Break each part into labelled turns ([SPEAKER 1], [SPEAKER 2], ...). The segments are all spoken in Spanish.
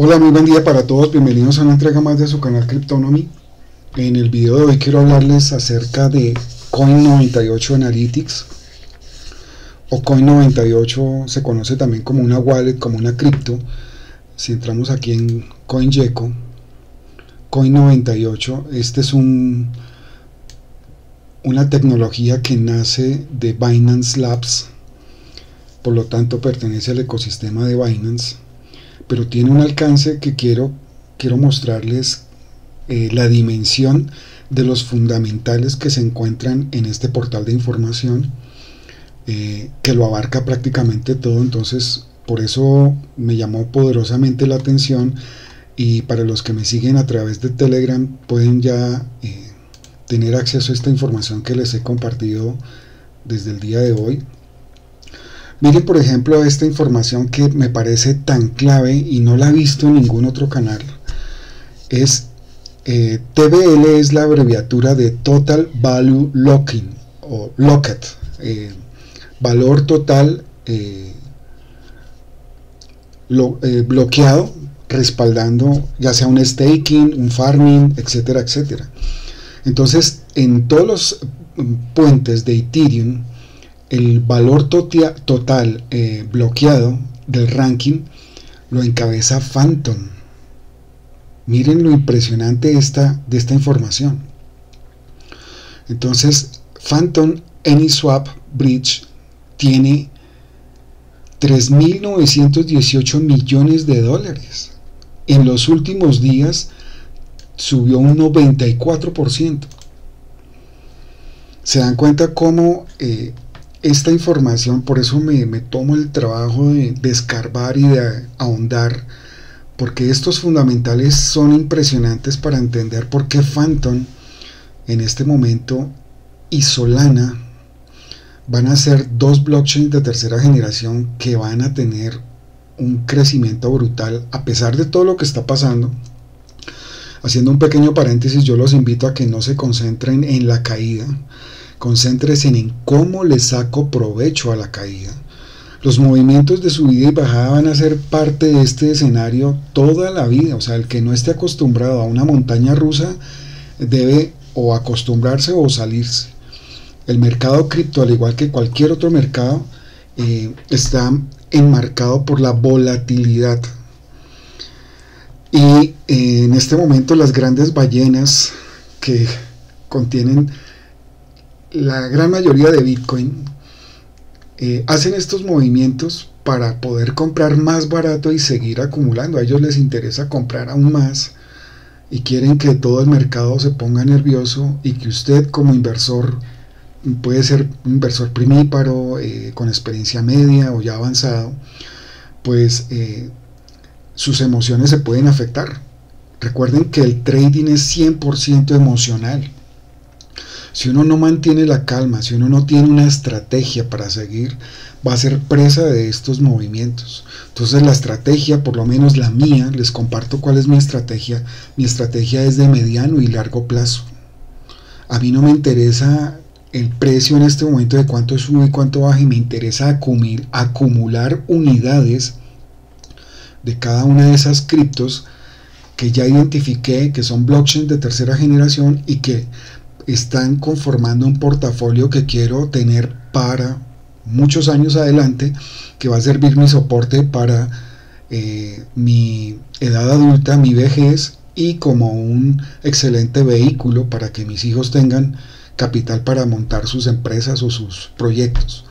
[SPEAKER 1] Hola, muy buen día para todos. Bienvenidos a una entrega más de su canal Cryptonomy. En el video de hoy quiero hablarles acerca de Coin98 Analytics. O Coin98 se conoce también como una wallet, como una cripto. Si entramos aquí en CoinGecko, Coin98, este es un una tecnología que nace de Binance Labs, por lo tanto pertenece al ecosistema de Binance pero tiene un alcance que quiero, quiero mostrarles eh, la dimensión de los fundamentales que se encuentran en este portal de información eh, que lo abarca prácticamente todo. Entonces por eso me llamó poderosamente la atención y para los que me siguen a través de telegram pueden ya eh, tener acceso a esta información que les he compartido desde el día de hoy Miren, por ejemplo, esta información que me parece tan clave y no la he visto en ningún otro canal. Es eh, TBL es la abreviatura de Total Value Locking o Locket. Eh, valor total eh, bloqueado, respaldando ya sea un staking, un farming, etcétera, etcétera. Entonces, en todos los mm, puentes de Ethereum, el valor total eh, bloqueado del ranking lo encabeza Phantom. Miren lo impresionante esta, de esta información. Entonces, Phantom AnySwap Bridge tiene 3.918 millones de dólares. En los últimos días subió un 94%. Se dan cuenta cómo eh, esta información, por eso me, tomo el trabajo de, descarbar y de ahondar, porque estos fundamentales son impresionantes para entender por qué Phantom en este momento y Solana van a ser dos blockchains de tercera generación que van a tener un crecimiento brutal a pesar de todo lo que está pasando. Haciendo un pequeño paréntesis, yo los invito a que no se concentren en la caída, Concéntrese en cómo le saco provecho a la caída. Los movimientos de subida y bajada van a ser parte de este escenario toda la vida. O sea, el que no esté acostumbrado a una montaña rusa debe o acostumbrarse o salirse. El mercado cripto, al igual que cualquier otro mercado, eh, está enmarcado por la volatilidad. Y eh, en este momento las grandes ballenas que contienen la gran mayoría de Bitcoin eh, hacen estos movimientos para poder comprar más barato y seguir acumulando. A ellos les interesa comprar aún más y quieren que todo el mercado se ponga nervioso y que usted como inversor, puede ser un inversor primíparo, eh, con experiencia media o ya avanzado, pues eh, sus emociones se pueden afectar. Recuerden que el trading es 100% emocional. Si uno no mantiene la calma, si uno no tiene una estrategia para seguir, va a ser presa de estos movimientos. Entonces la estrategia, por lo menos la mía, les comparto cuál es mi estrategia. Mi estrategia es de mediano y largo plazo. A mí no me interesa el precio en este momento de cuánto sube y cuánto baja y me interesa acumular unidades de cada una de esas criptos que ya identifiqué que son blockchain de tercera generación y que están conformando un portafolio que quiero tener para muchos años adelante, que va a servir mi soporte para eh, mi edad adulta, mi vejez y como un excelente vehículo para que mis hijos tengan capital para montar sus empresas o sus proyectos.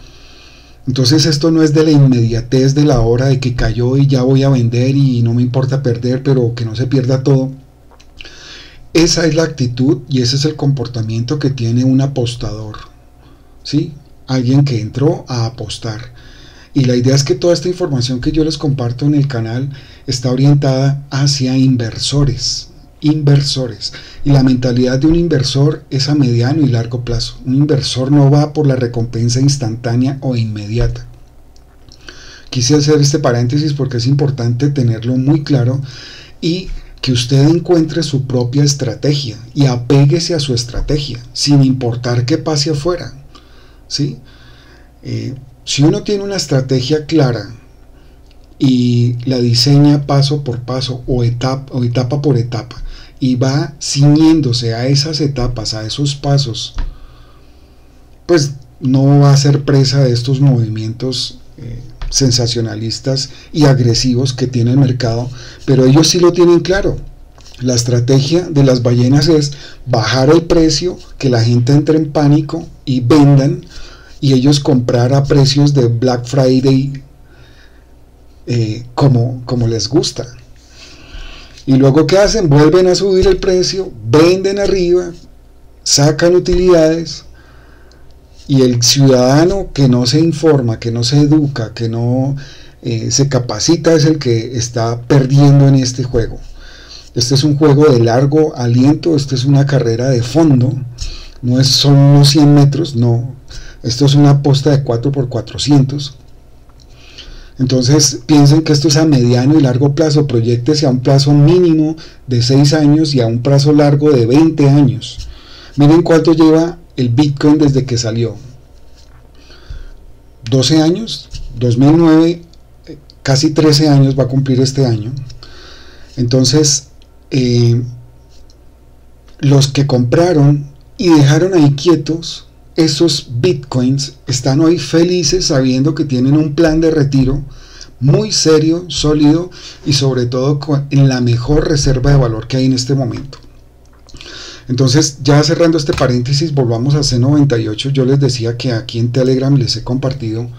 [SPEAKER 1] Entonces esto no es de la inmediatez de la hora de que cayó y ya voy a vender y no me importa perder, pero que no se pierda todo esa es la actitud y ese es el comportamiento que tiene un apostador. ¿Sí? Alguien que entró a apostar. Y la idea es que toda esta información que yo les comparto en el canal está orientada hacia inversores. Inversores. Y la mentalidad de un inversor es a mediano y largo plazo. Un inversor no va por la recompensa instantánea o inmediata. Quise hacer este paréntesis porque es importante tenerlo muy claro y que usted encuentre su propia estrategia y apéguese a su estrategia, sin importar qué pase afuera. ¿sí? Eh, si uno tiene una estrategia clara y la diseña paso por paso o etapa, o etapa por etapa y va ciñéndose a esas etapas, a esos pasos, pues no va a ser presa de estos movimientos eh, sensacionalistas y agresivos que tiene el mercado, pero ellos sí lo tienen claro. La estrategia de las ballenas es bajar el precio, que la gente entre en pánico y vendan y ellos comprar a precios de Black Friday eh, como, como les gusta. Y luego ¿qué hacen? Vuelven a subir el precio, venden arriba, sacan utilidades y el ciudadano que no se informa, que no se educa, que no eh, se capacita es el que está perdiendo en este juego. Este es un juego de largo aliento, esta es una carrera de fondo, no es, son unos 100 metros, no, esto es una posta de 4x400. Entonces piensen que esto es a mediano y largo plazo, proyectese a un plazo mínimo de 6 años y a un plazo largo de 20 años. Miren cuánto lleva el Bitcoin desde que salió. 12 años, 2009, casi 13 años va a cumplir este año. Entonces, eh, los que compraron y dejaron ahí quietos esos bitcoins están hoy felices sabiendo que tienen un plan de retiro muy serio, sólido y sobre todo en la mejor reserva de valor que hay en este momento. Entonces, ya cerrando este paréntesis, volvamos a C98. Yo les decía que aquí en Telegram les he compartido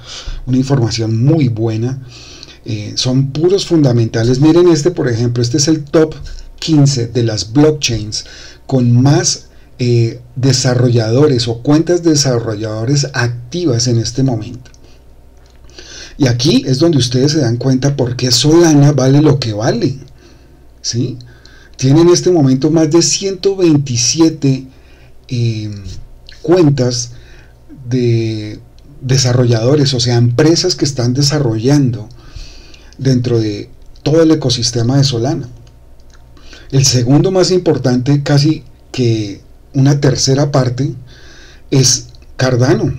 [SPEAKER 1] una información muy buena. Eh, son puros fundamentales. Miren este, por ejemplo, este es el top 15 de las blockchains con más eh, desarrolladores o cuentas de desarrolladores activas en este momento. Y aquí es donde ustedes se dan cuenta por qué Solana vale lo que vale. ¿sí? Tiene en este momento más de 127 em, cuentas de desarrolladores, o sea, empresas que están desarrollando dentro de todo el ecosistema de Solana. El segundo más importante, casi que una tercera parte es Cardano.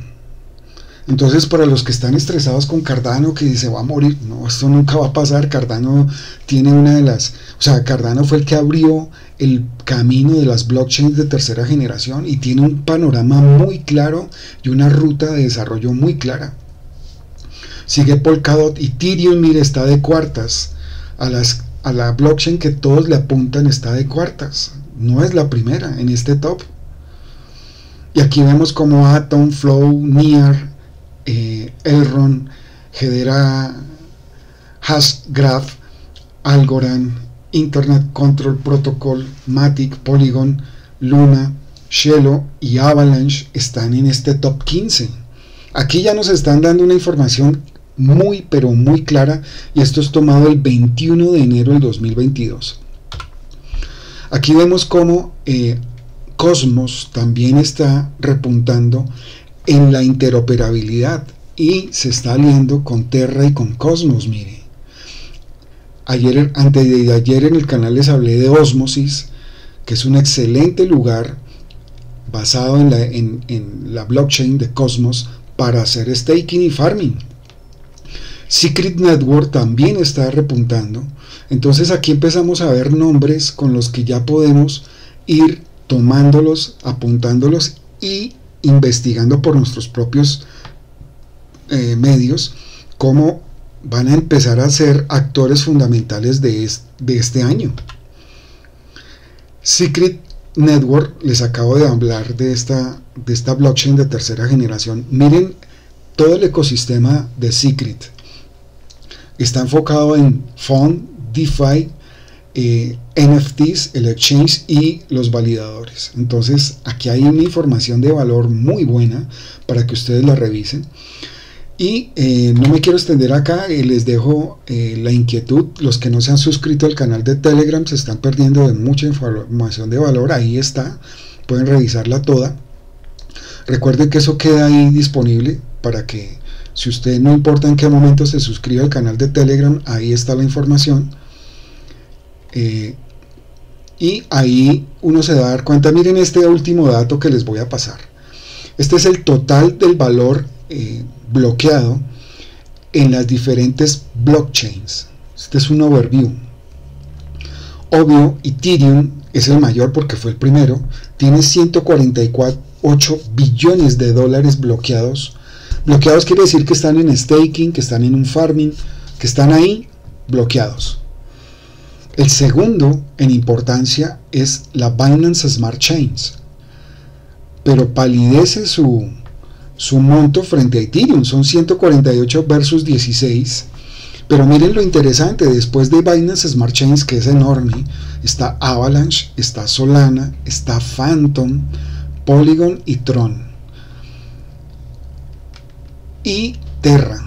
[SPEAKER 1] Entonces, para los que están estresados con Cardano, que se va a morir, no, esto nunca va a pasar. Cardano tiene una de las, o sea, Cardano fue el que abrió el camino de las blockchains de tercera generación y tiene un panorama muy claro y una ruta de desarrollo muy clara. Sigue Polkadot, Ethereum, mire, está de cuartas. A, a la blockchain que todos le apuntan está de cuartas no es la primera en este top. Y aquí vemos como Atom, Flow, Near, eh, Elrond, Hedera, Algorand, Internet Control Protocol, Matic, Polygon, Luna, Shelo y Avalanche están en este top 15. Aquí ya nos están dando una información muy pero muy clara y esto es tomado el 21 de enero del 2022. Aquí vemos cómo eh, Cosmos también está repuntando en la interoperabilidad y se está aliando con Terra y con Cosmos, mire. Ayer, antes de ayer en el canal les hablé de Osmosis, que es un excelente lugar basado en la, en la blockchain de Cosmos para hacer staking y farming. Secret Network también está repuntando entonces aquí empezamos a ver nombres con los que ya podemos ir tomándolos, apuntándolos y investigando por nuestros propios eh, medios cómo van a empezar a ser actores fundamentales de, de este año. Secret Network, les acabo de hablar de esta, de esta blockchain de tercera generación. Miren todo el ecosistema de Secret. Está enfocado en fund, DeFi, eh, NFTs, el exchange y los validadores. Entonces aquí hay una información de valor muy buena para que ustedes la revisen. Y eh, no me quiero extender acá, eh, les dejo la inquietud. Los que no se han suscrito al canal de Telegram se están perdiendo de mucha información de valor. Ahí está, pueden revisarla toda. Recuerden que eso queda ahí disponible para que si usted no importa en qué momento se suscriba al canal de Telegram, ahí está la información. Eh, y ahí uno se va a dar cuenta, miren este último dato que les voy a pasar. Este es el total del valor eh, bloqueado en las diferentes blockchains. Este es un overview. Obvio, Ethereum es el mayor porque fue el primero. Tiene 148 billones de dólares bloqueados. Bloqueados quiere decir que están en staking, que están en un farming, que están ahí bloqueados. El segundo en importancia es la Binance Smart Chains. Pero palidece su, su monto frente a Ethereum. Son 148 versus 16 pero miren lo interesante, después de Binance Smart Chains, que es enorme, está Avalanche, está Solana, está Phantom, Polygon y Tron. Y Terra.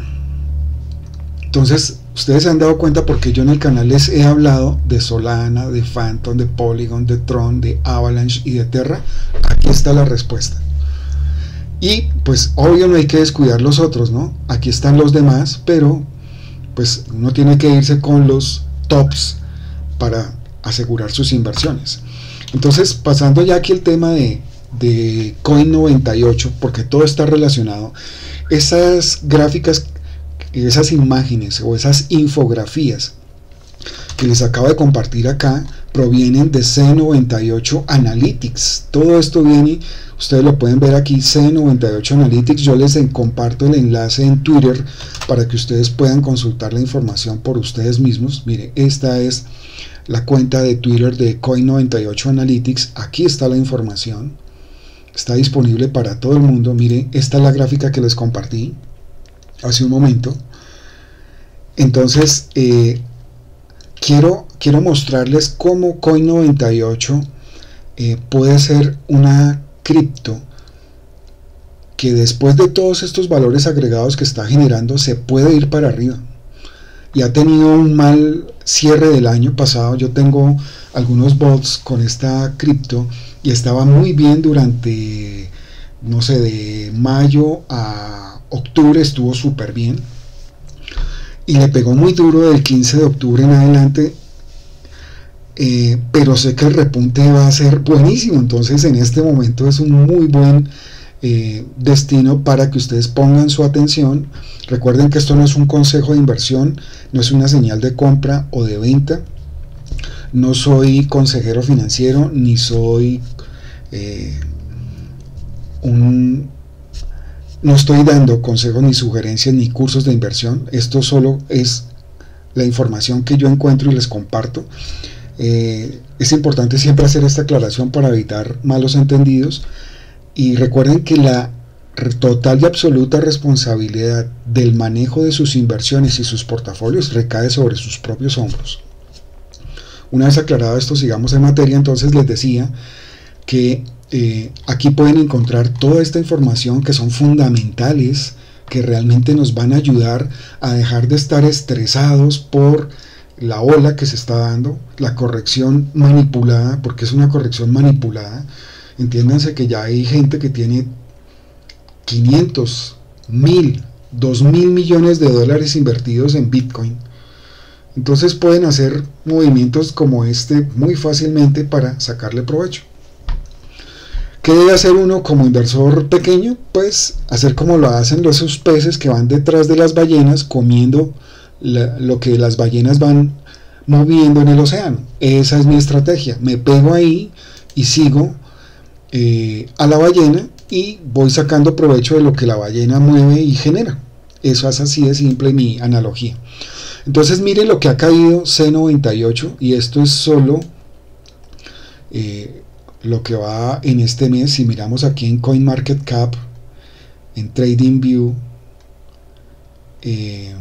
[SPEAKER 1] Entonces, ustedes se han dado cuenta porque yo en el canal les he hablado de Solana, de Phantom, de Polygon, de Tron, de Avalanche y de Terra. Aquí está la respuesta. Y pues obvio no hay que descuidar los otros, ¿no? Aquí están los demás, pero pues uno tiene que irse con los tops para asegurar sus inversiones. Entonces, pasando ya aquí el tema de, de Coin98, porque todo está relacionado, esas gráficas, esas imágenes o esas infografías que les acabo de compartir acá provienen de C98 Analytics. Todo esto viene, ustedes lo pueden ver aquí, C98 Analytics. Yo les comparto el enlace en Twitter para que ustedes puedan consultar la información por ustedes mismos. Mire, esta es la cuenta de Twitter de Coin98 Analytics. Aquí está la información. Está disponible para todo el mundo. Mire, esta es la gráfica que les compartí hace un momento. Entonces, eh, quiero, quiero mostrarles cómo Coin98 eh, puede ser una cripto que después de todos estos valores agregados que está generando se puede ir para arriba. Y ha tenido un mal cierre del año pasado. Yo tengo algunos bots con esta cripto y estaba muy bien durante, no sé, de mayo a octubre estuvo súper bien y le pegó muy duro del 15 de octubre en adelante, eh, pero sé que el repunte va a ser buenísimo, entonces en este momento es un muy buen eh, destino para que ustedes pongan su atención. Recuerden que esto no es un consejo de inversión, no es una señal de compra o de venta. No soy consejero financiero ni soy eh, no estoy dando consejos ni sugerencias ni cursos de inversión. Esto solo es la información que yo encuentro y les comparto. Eh, es importante siempre hacer esta aclaración para evitar malos entendidos. Y recuerden que la total y absoluta responsabilidad del manejo de sus inversiones y sus portafolios recae sobre sus propios hombros. Una vez aclarado esto, sigamos en materia, entonces les decía que eh, aquí pueden encontrar toda esta información que son fundamentales, que realmente nos van a ayudar a dejar de estar estresados por la ola que se está dando, la corrección manipulada, porque es una corrección manipulada. Entiéndanse que ya hay gente que tiene 500, 1000, 2 mil millones de dólares invertidos en Bitcoin. Entonces pueden hacer movimientos como este muy fácilmente para sacarle provecho. ¿Qué debe hacer uno como inversor pequeño? Pues hacer como lo hacen los esos peces que van detrás de las ballenas comiendo lo que las ballenas van moviendo en el océano. Esa es mi estrategia. Me pego ahí y sigo eh, a la ballena y voy sacando provecho de lo que la ballena mueve y genera. Eso es así de simple mi analogía. Entonces miren lo que ha caído C98 y esto es solo eh, lo que va en este mes, si miramos aquí en CoinMarketCap, en TradingView, eh,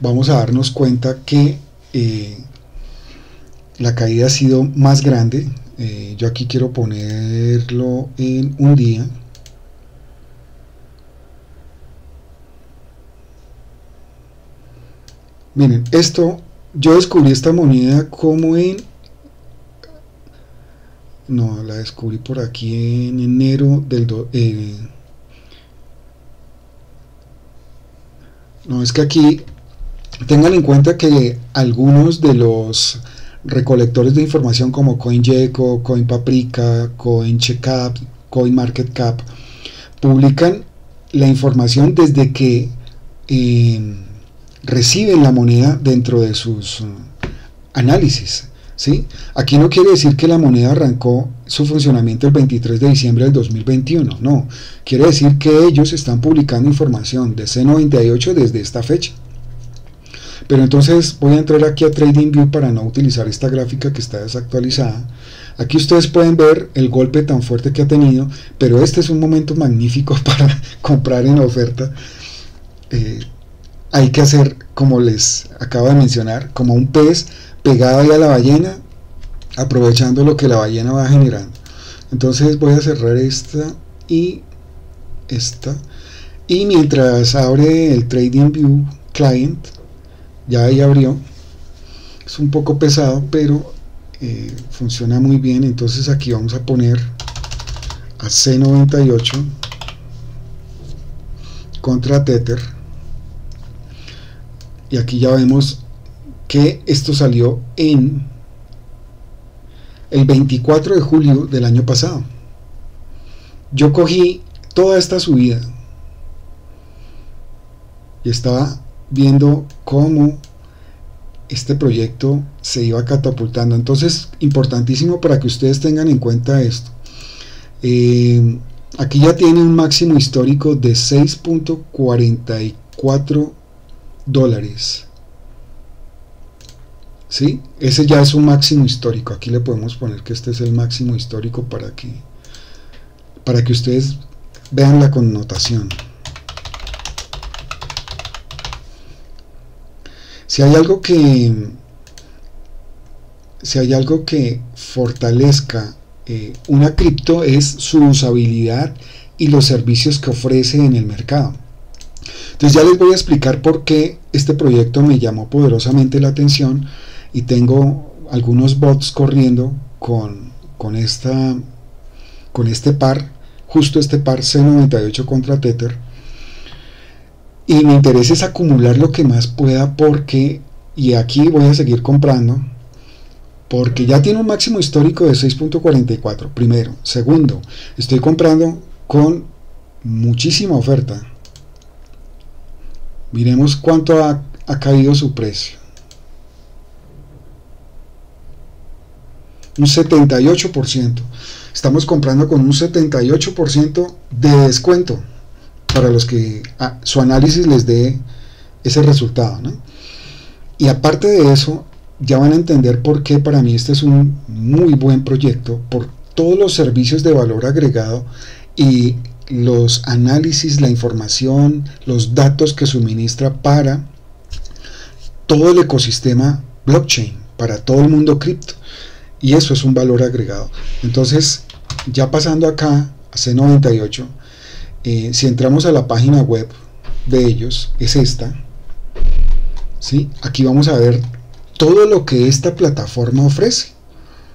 [SPEAKER 1] vamos a darnos cuenta que eh, la caída ha sido más grande. Eh, yo aquí quiero ponerlo en un día. Miren, esto, yo descubrí esta moneda como en no, la descubrí por aquí en enero del... Eh, no, es que aquí tengan en cuenta que algunos de los recolectores de información como CoinGecko, CoinPaprika, eh, reciben la moneda dentro de sus uh, análisis. ¿Sí? Aquí no quiere decir que la moneda arrancó su funcionamiento el 23 de diciembre del 2021, no, quiere decir que ellos están publicando información de C98 desde esta fecha. Pero entonces voy a entrar aquí a TradingView para no utilizar esta gráfica que está desactualizada. Aquí ustedes pueden ver el golpe tan fuerte que ha tenido, pero este es un momento magnífico para comprar en oferta. Eh, hay que hacer, como les acabo de mencionar, como un pez pegado ahí a la ballena, aprovechando lo que la ballena va generando. Entonces voy a cerrar esta y esta. Y mientras abre el TradingView Client, ya ahí abrió. Es un poco pesado, pero eh, funciona muy bien. Entonces aquí vamos a poner a C98 contra Tether. Y aquí ya vemos que esto salió en el 24 de julio del año pasado. Yo cogí toda esta subida y estaba viendo cómo este proyecto se iba catapultando. Entonces, importantísimo para que ustedes tengan en cuenta esto. Eh, aquí ya tiene un máximo histórico de 6.44 dólares. ¿Sí? Ese ya es un máximo histórico. Aquí le podemos poner que este es el máximo histórico para que, para que ustedes vean la connotación. Si hay algo que si hay algo que fortalezca eh, una cripto es su usabilidad y los servicios que ofrece en el mercado. Entonces ya les voy a explicar por qué este proyecto me llamó poderosamente la atención y tengo algunos bots corriendo con, con, esta, con este par, justo este par C98 contra Tether y mi interés es acumular lo que más pueda porque, y aquí voy a seguir comprando, porque ya tiene un máximo histórico de 6.44, primero. Segundo, estoy comprando con muchísima oferta. Miremos cuánto ha, ha caído su precio. Un 78%. Estamos comprando con un 78% de descuento para los que ah, su análisis les dé ese resultado. Y aparte de eso, ya van a entender por qué para mí este es un muy buen proyecto, por todos los servicios de valor agregado y los análisis, la información, los datos que suministra para todo el ecosistema blockchain, para todo el mundo cripto. Y eso es un valor agregado. Entonces, ya pasando acá a C98, eh, si entramos a la página web de ellos, es esta, ¿sí? aquí vamos a ver todo lo que esta plataforma ofrece.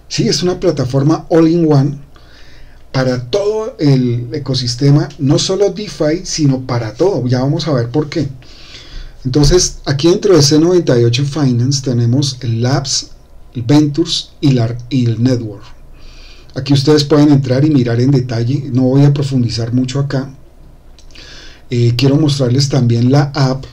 [SPEAKER 1] ¿sí? Es una plataforma all-in-one para todo el ecosistema, no solo DeFi, sino para todo. Ya vamos a ver por qué. Entonces, aquí dentro de C98 Finance tenemos el Labs, Ventures y el Network. Aquí ustedes pueden entrar y mirar en detalle, no voy a profundizar mucho acá. Eh, quiero mostrarles también la app.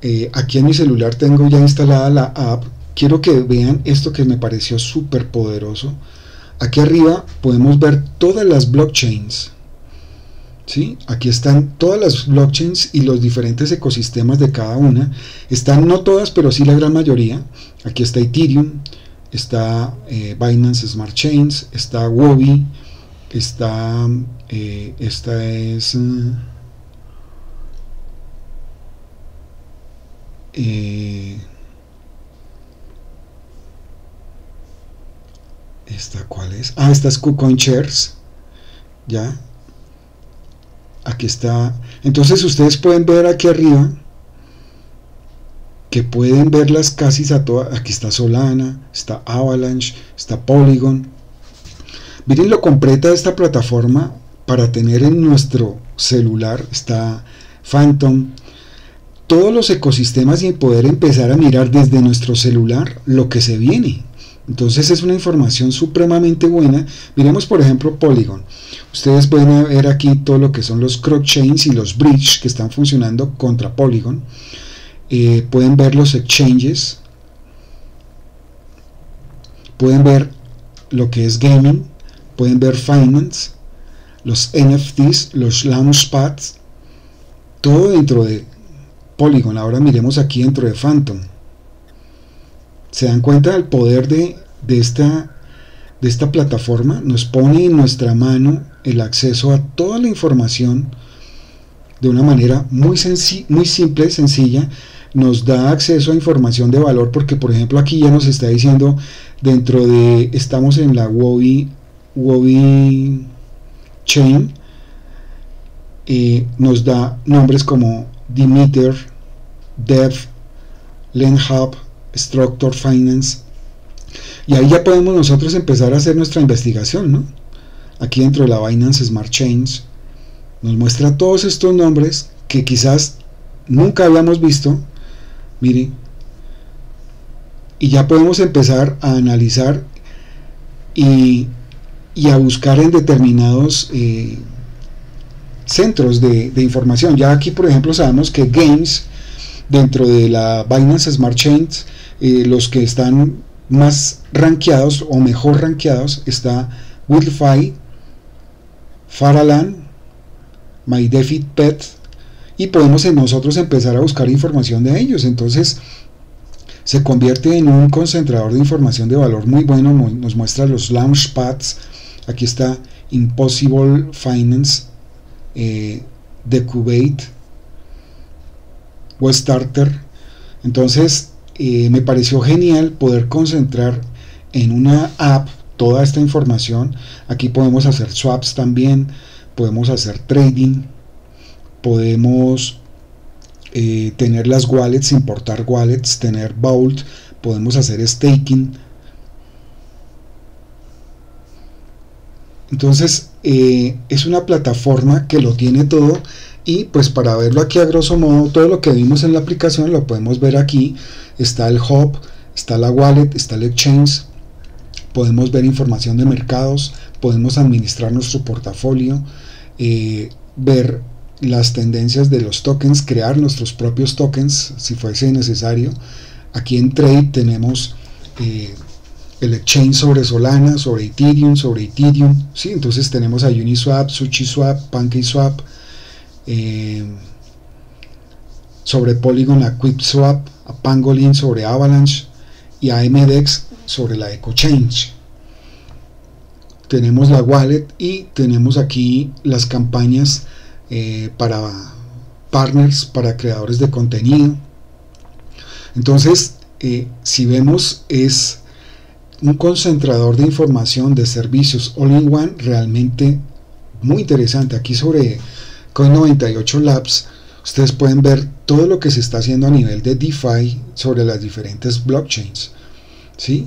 [SPEAKER 1] Eh, aquí en mi celular tengo ya instalada la app. Quiero que vean esto que me pareció súper poderoso. Aquí arriba podemos ver todas las blockchains. ¿Sí? Aquí están todas las blockchains y los diferentes ecosistemas de cada una. Están no todas, pero sí la gran mayoría. Aquí está Ethereum, está eh, Binance Smart Chains, está Wobi, está eh, esta es eh, esta cuál es ah esta es KuCoin Shares ya aquí está entonces ustedes pueden ver aquí arriba que pueden verlas casi a todas aquí está Solana está Avalanche está Polygon Miren lo completa esta plataforma para tener en nuestro celular, está Phantom, todos los ecosistemas y poder empezar a mirar desde nuestro celular lo que se viene. Entonces es una información supremamente buena. Miremos por ejemplo Polygon. Ustedes pueden ver aquí todo lo que son los cross-chains y los bridge que están funcionando contra Polygon. Eh, pueden ver los exchanges. Pueden ver lo que es gaming. Pueden ver finance. Los NFTs, los launchpads. Todo dentro de Polygon. Ahora miremos aquí dentro de Phantom. ¿Se dan cuenta del poder de, de esta de esta plataforma nos pone en nuestra mano el acceso a toda la información de una manera muy, muy simple, sencilla, nos da acceso a información de valor porque por ejemplo aquí ya nos está diciendo dentro de estamos en la Wobi Wobi Chain eh, nos da nombres como Demeter, Dev, LenHub, Structure Finance y ahí ya podemos nosotros empezar a hacer nuestra investigación ¿no? aquí dentro de la Binance Smart Chains, nos muestra todos estos nombres que quizás nunca habíamos visto. Miren, y ya podemos empezar a analizar y, a buscar en determinados eh, centros de, información. Ya aquí, por ejemplo, sabemos que Games, dentro de la Binance Smart Chains, eh, los que están más rankeados o mejor rankeados está WillFi Faraland, My Pet, y podemos nosotros empezar a buscar información de ellos. Entonces, se convierte en un concentrador de información de valor muy bueno. Nos muestra los launchpads. Aquí está Impossible Finance, eh, Decubate, Westarter. Entonces, eh, me pareció genial poder concentrar en una app toda esta información. Aquí podemos hacer swaps también, podemos hacer trading, podemos eh, tener las wallets, importar wallets, tener vault, podemos hacer staking. Entonces eh, es una plataforma que lo tiene todo y pues para verlo aquí a grosso modo todo lo que vimos en la aplicación lo podemos ver aquí. Está el hub, está la wallet, está el exchange, podemos ver información de mercados, podemos administrar nuestro portafolio, eh, ver las tendencias de los tokens, crear nuestros propios tokens si fuese necesario. Aquí en Trade tenemos eh, el exchange sobre Solana, sobre Ethereum, sobre Ethereum. ¿sí? Entonces tenemos a Uniswap, SushiSwap, PancakeSwap, eh, sobre Polygon a QuipSwap, a Pangolin sobre Avalanche y a MDEX sobre la EcoChange. Tenemos la wallet y tenemos aquí las campañas eh, para partners, para creadores de contenido. Entonces, eh, si vemos, es un concentrador de información de servicios all-in-one realmente muy interesante. Aquí sobre Coin98 Labs, ustedes pueden ver todo lo que se está haciendo a nivel de DeFi sobre las diferentes blockchains. ¿sí?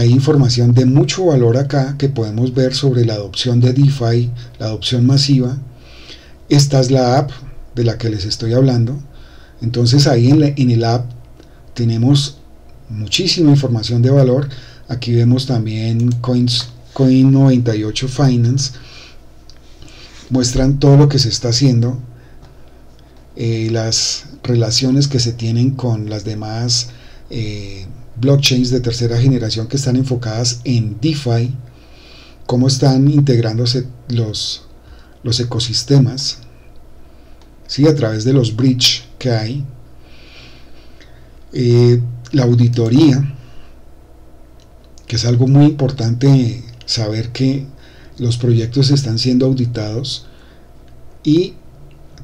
[SPEAKER 1] Hay información de mucho valor acá que podemos ver sobre la adopción de DeFi, la adopción masiva. Esta es la app de la que les estoy hablando. Entonces ahí en, la, en el app tenemos muchísima información de valor. Aquí vemos también Coins, Coin 98 Finance. Muestran todo lo que se está haciendo, eh, las relaciones que se tienen con las demás eh, blockchains de tercera generación que están enfocadas en DeFi, cómo están integrándose los, los ecosistemas, ¿sí? a través de los bridge que hay, eh, la auditoría, que es algo muy importante saber que los proyectos están siendo auditados y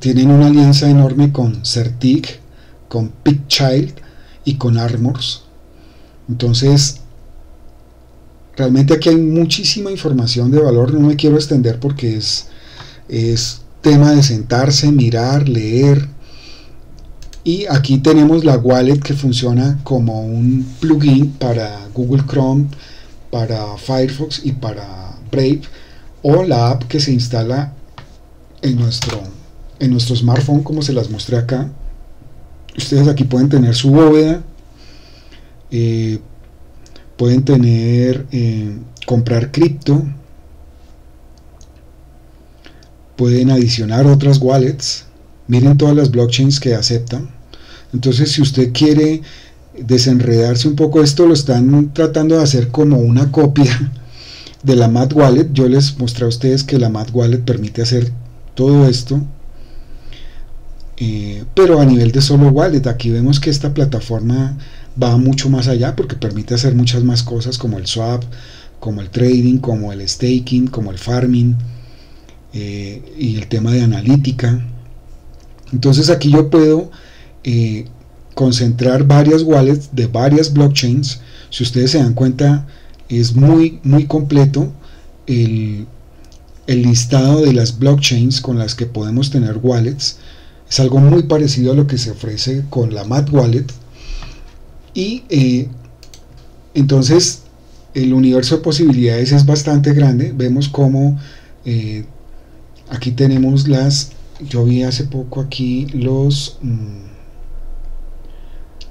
[SPEAKER 1] tienen una alianza enorme con Certic, con PicChild y con Armors, entonces, realmente aquí hay muchísima información de valor, no me quiero extender porque es, es tema de sentarse, mirar, leer. Y aquí tenemos la wallet que funciona como un plugin para Google Chrome, para Firefox y para Brave, o la app que se instala en nuestro, en nuestro smartphone, como se las mostré acá. Ustedes aquí pueden tener su bóveda eh, pueden tener, eh, comprar cripto, pueden adicionar otras wallets, miren todas las blockchains que aceptan. Entonces, si usted quiere desenredarse un poco, esto lo están tratando de hacer como una copia de la Mad Wallet. Yo les mostré a ustedes que la Mad Wallet permite hacer todo esto, eh, pero a nivel de solo wallet. Aquí vemos que esta plataforma va mucho más allá porque permite hacer muchas más cosas como el swap, como el trading, como el staking, como el farming eh, y el tema de analítica. Entonces aquí yo puedo eh, concentrar varias wallets de varias blockchains. Si ustedes se dan cuenta, es muy, muy completo el, el listado de las blockchains con las que podemos tener wallets. Es algo muy parecido a lo que se ofrece con la Mat Wallet. Y eh, entonces el universo de posibilidades es bastante grande. Vemos cómo eh, aquí tenemos las, yo vi hace poco aquí los, mm,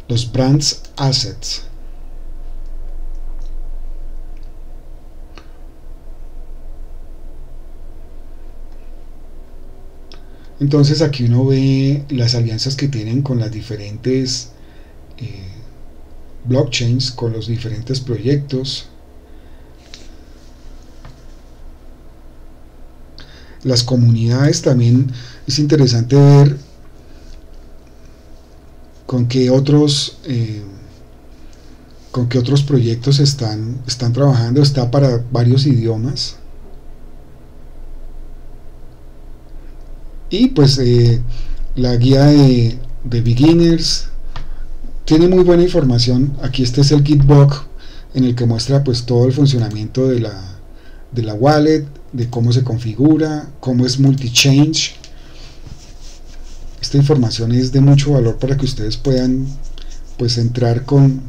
[SPEAKER 1] los brands assets. Entonces aquí uno ve las alianzas que tienen con las diferentes eh, blockchains, con los diferentes proyectos. Las comunidades también es interesante ver con qué otros eh, con qué otros proyectos están, están trabajando. Está para varios idiomas. Y pues eh, la guía de, beginners tiene muy buena información. Aquí este es el Gitbook en el que muestra pues todo el funcionamiento de la, de la wallet, de cómo se configura, cómo es multi-change. Esta información es de mucho valor para que ustedes puedan pues entrar con,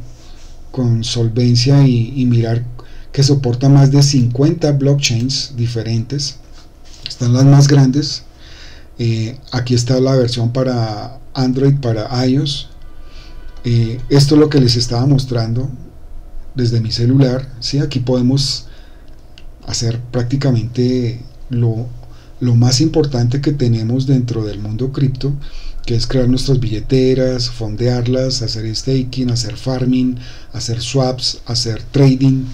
[SPEAKER 1] con solvencia y, y mirar que soporta más de 50 blockchains diferentes. Están las más grandes eh, aquí está la versión para Android, para iOS. Eh, esto es lo que les estaba mostrando desde mi celular. ¿sí? Aquí podemos hacer prácticamente lo, lo más importante que tenemos dentro del mundo cripto, que es crear nuestras billeteras, fondearlas, hacer staking, hacer farming, hacer swaps, hacer trading,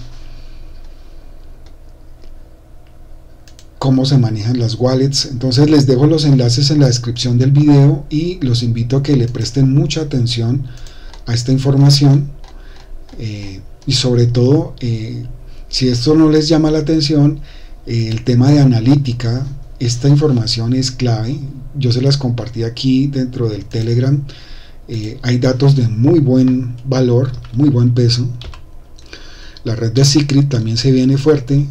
[SPEAKER 1] cómo se manejan las wallets. Entonces les dejo los enlaces en la descripción del video y los invito a que le presten mucha atención a esta información eh, y sobre todo eh, si esto no les llama la atención eh, el tema de analítica esta información es clave. Yo se las compartí aquí dentro del telegram. Hay datos de muy buen valor muy buen peso. La red de Secret también se viene fuerte.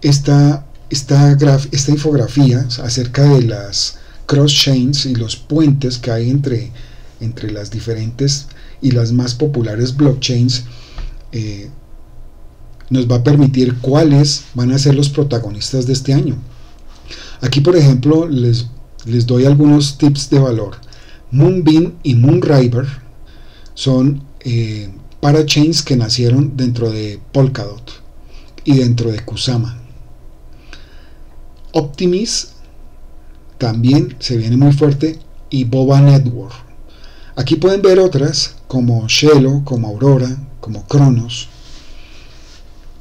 [SPEAKER 1] Esta esta, esta infografía acerca de las cross chains y los puentes que hay entre, entre las diferentes y las más populares blockchains eh, nos va a permitir cuáles van a ser los protagonistas de este año. Aquí, por ejemplo, les, les doy algunos tips de valor. Moonbeam y Moonriver son eh, parachains que nacieron dentro de Polkadot y dentro de Kusama. Optimis también se viene muy fuerte y Boba Network. Aquí pueden ver otras como Shelo, como Aurora, como Cronos,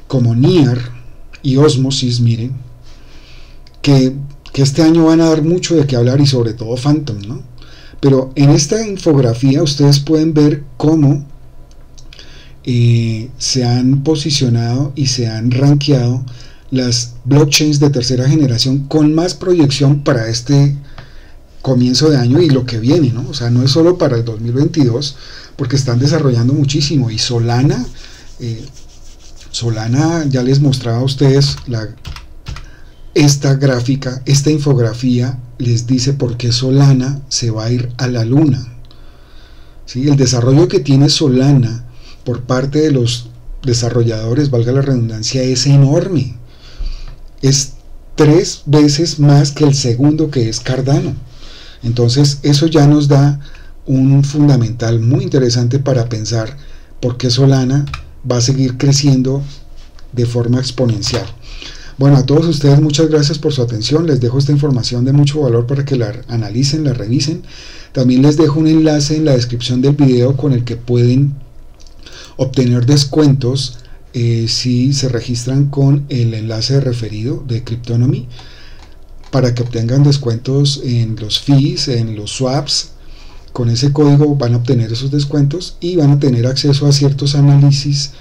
[SPEAKER 1] como Niar y Osmosis, miren, que, este año van a dar mucho de qué hablar y sobre todo Phantom, ¿no? Pero en esta infografía ustedes pueden ver cómo eh, se han posicionado y se han rankeado las blockchains de tercera generación con más proyección para este comienzo de año y lo que viene, ¿no? O sea, no es solo para el 2022, porque están desarrollando muchísimo. Y Solana, eh, Solana ya les mostraba a ustedes esta gráfica, esta infografía les dice por qué Solana se va a ir a la luna. ¿Sí? El desarrollo que tiene Solana por parte de los desarrolladores, valga la redundancia, es enorme es tres veces más que el segundo que es Cardano. Entonces eso ya nos da un fundamental muy interesante para pensar por qué Solana va a seguir creciendo de forma exponencial. Bueno, a todos ustedes muchas gracias por su atención. Les dejo esta información de mucho valor para que la analicen, la revisen. También les dejo un enlace en la descripción del video con el que pueden obtener descuentos eh, si se registran con el enlace referido de Cryptonomy para que obtengan descuentos en los fees, en los swaps. Con ese código van a obtener esos descuentos y van a tener acceso a ciertos análisis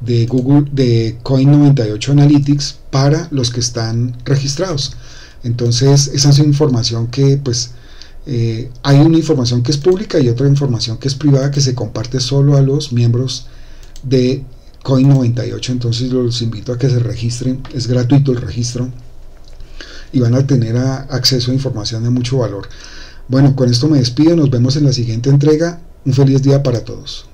[SPEAKER 1] de Google de Coin98 Analytics para los que están registrados. Entonces, esa es información que pues eh, hay una información que es pública y otra información que es privada que se comparte solo a los miembros de Coin98. Entonces los invito a que se registren, es gratuito el registro y van a tener acceso a información de mucho valor. Bueno, con esto me despido, nos vemos en la siguiente entrega. Un feliz día para todos.